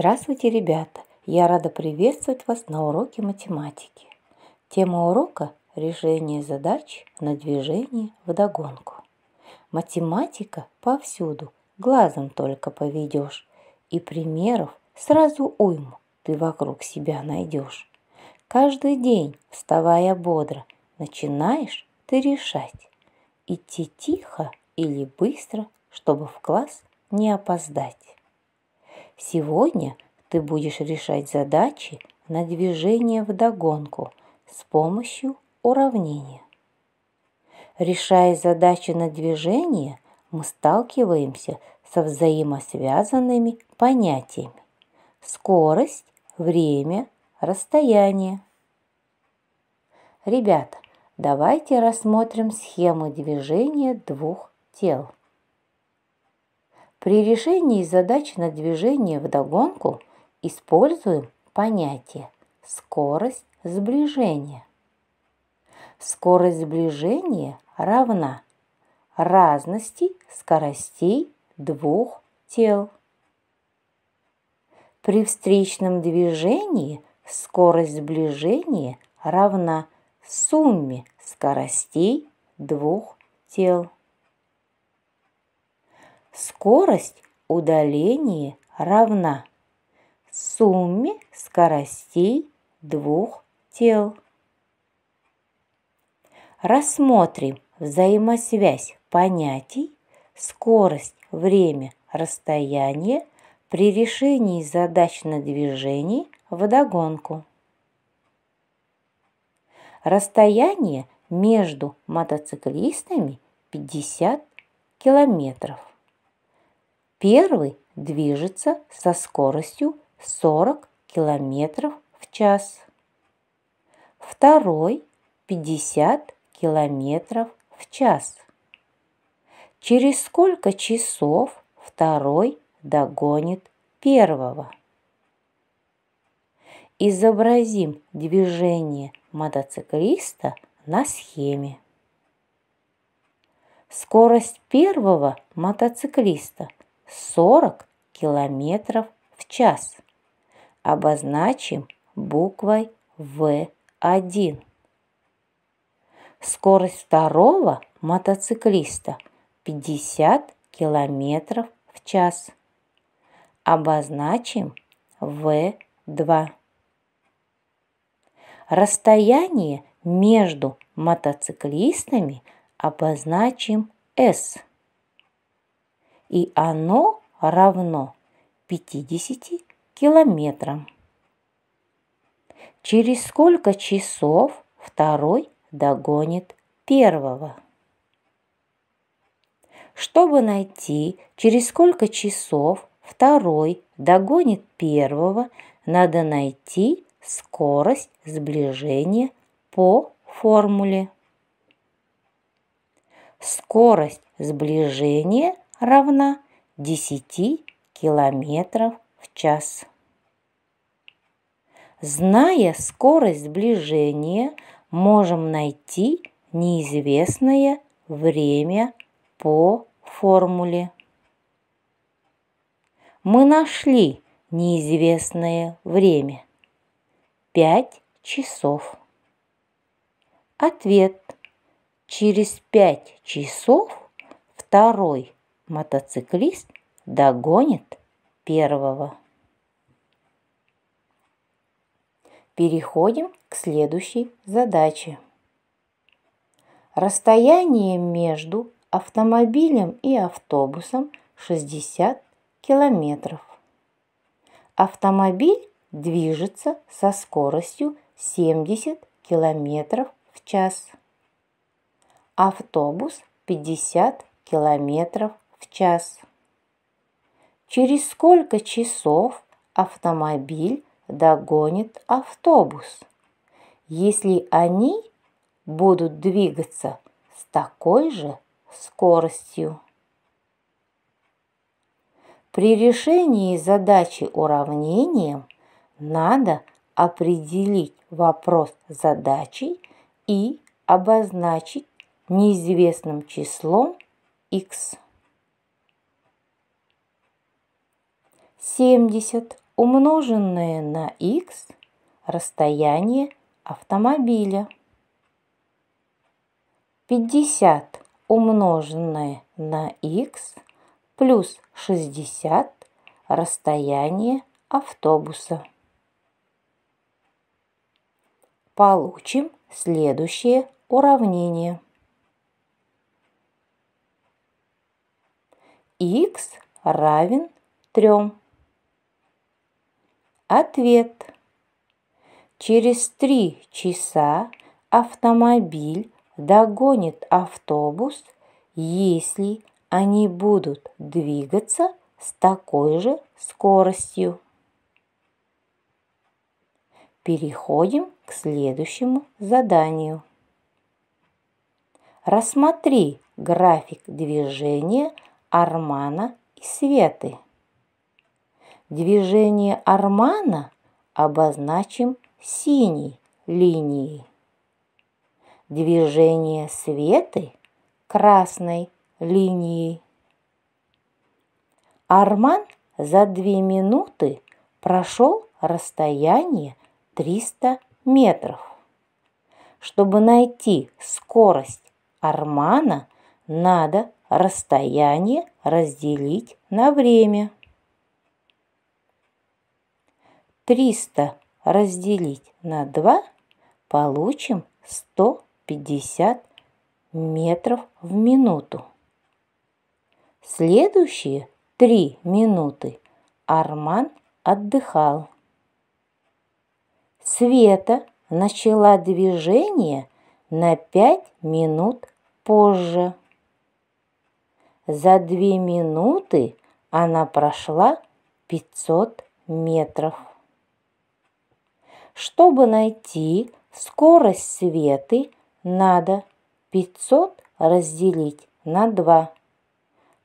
Здравствуйте, ребята! Я рада приветствовать вас на уроке математики. Тема урока – решение задач на движении вдогонку. Математика повсюду, глазом только поведешь, и примеров сразу уйму ты вокруг себя найдешь. Каждый день, вставая бодро, начинаешь ты решать, идти тихо или быстро, чтобы в класс не опоздать. Сегодня ты будешь решать задачи на движение вдогонку с помощью уравнения. Решая задачи на движение, мы сталкиваемся со взаимосвязанными понятиями. Скорость, время, расстояние. Ребята, давайте рассмотрим схему движения двух тел. При решении задач на движение вдогонку используем понятие скорость сближения. Скорость сближения равна разности скоростей двух тел. При встречном движении скорость сближения равна сумме скоростей двух тел. Скорость удаления равна сумме скоростей двух тел. Рассмотрим взаимосвязь понятий скорость, время, расстояние при решении задач на движении вдогонку. Расстояние между мотоциклистами 50 километров. Первый движется со скоростью 40 километров в час. Второй 50 километров в час. Через сколько часов второй догонит первого? Изобразим движение мотоциклиста на схеме. Скорость первого мотоциклиста – 40 километров в час. Обозначим буквой В1. Скорость второго мотоциклиста 50 километров в час. Обозначим В2. Расстояние между мотоциклистами обозначим S и оно равно 50 километрам. Через сколько часов второй догонит первого? Чтобы найти, через сколько часов второй догонит первого, надо найти скорость сближения по формуле. Скорость сближения равна 10 километров в час. Зная скорость сближения, можем найти неизвестное время по формуле. Мы нашли неизвестное время. 5 часов. Ответ. Через 5 часов второй мотоциклист догонит первого. Переходим к следующей задаче. Расстояние между автомобилем и автобусом 60 километров. Автомобиль движется со скоростью 70 километров в час. Автобус 50 километров в час. Через сколько часов автомобиль догонит автобус, если они будут двигаться с такой же скоростью? При решении задачи уравнением надо определить вопрос задачи и обозначить неизвестным числом x. 70 умноженное на x расстояние автомобиля. 50 умноженное на x плюс 60 расстояние автобуса. Получим следующее уравнение. x равен 3. Ответ. Через три часа автомобиль догонит автобус, если они будут двигаться с такой же скоростью. Переходим к следующему заданию. Рассмотри график движения Армана и Светы. Движение Армана обозначим синей линией. Движение Светы красной линией. Арман за две минуты прошел расстояние 300 метров. Чтобы найти скорость Армана, надо расстояние разделить на время. 300 разделить на 2 получим 150 метров в минуту. Следующие три минуты Арман отдыхал. Света начала движение на 5 минут позже. За две минуты она прошла 500 метров. Чтобы найти скорость Светы, надо 500 разделить на 2.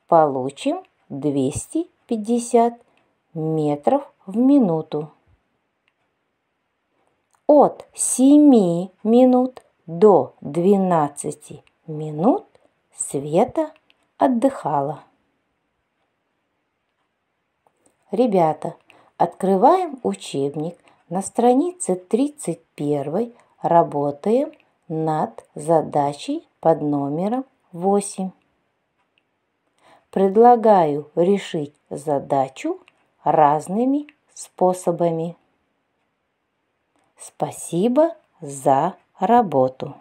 Получим 250 метров в минуту. От 7 минут до 12 минут Света отдыхала. Ребята, открываем учебник на странице 31 работаем над задачей под номером 8. Предлагаю решить задачу разными способами. Спасибо за работу.